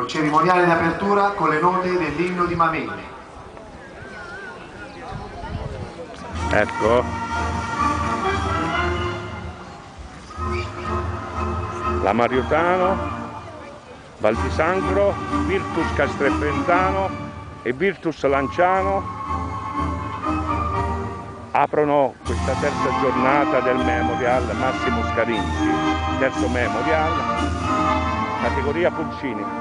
col cerimoniale d'apertura con le note dell'inno di Mamene. Ecco. La Mariotano, Val di Sangro, Virtus Castrepentano e Virtus Lanciano aprono questa terza giornata del Memorial Massimo Scarinci, terzo Memorial, categoria Pulcini.